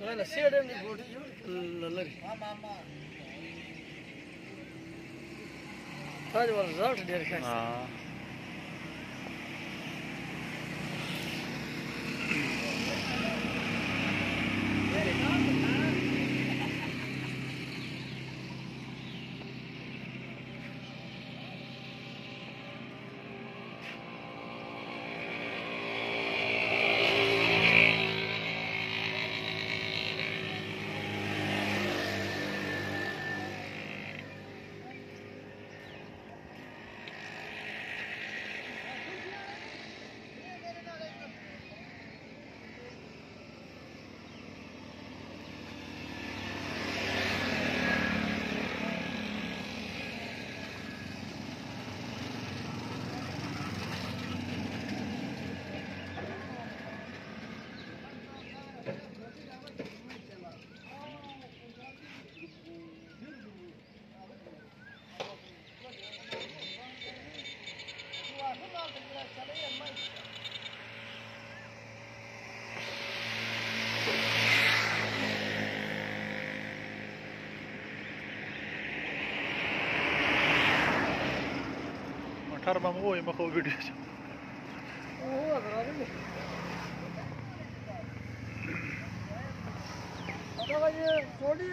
होइन सेड नि गोठी जो लल्लरी ताज वाला जाट डेर खास ఆ. अठारमा म गयो मको भिडियो छ ओ अगर नि अगर ये छोटी